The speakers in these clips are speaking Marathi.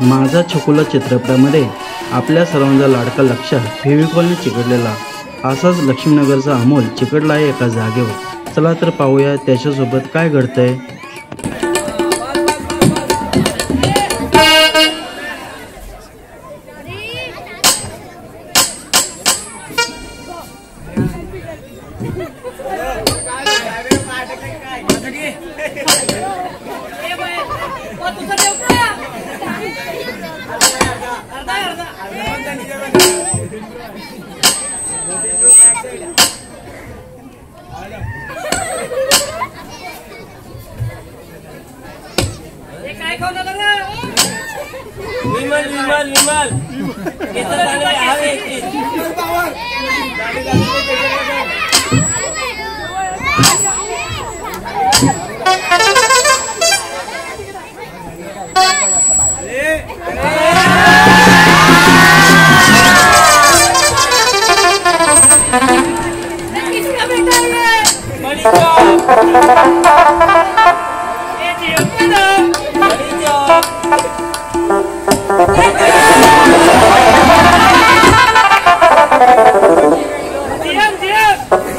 माझा छकुला चित्रपटामध्ये आपल्या सर्वांचा लाडका लक्ष फेविकॉलने चिकटलेला असाच लक्ष्मीनगरचा अमोल चिकटला आहे एका जागेवर. चला तर पाहूया त्याच्यासोबत काय घडतंय. विमल विमल विमल केसर चांगले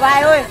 vai ơi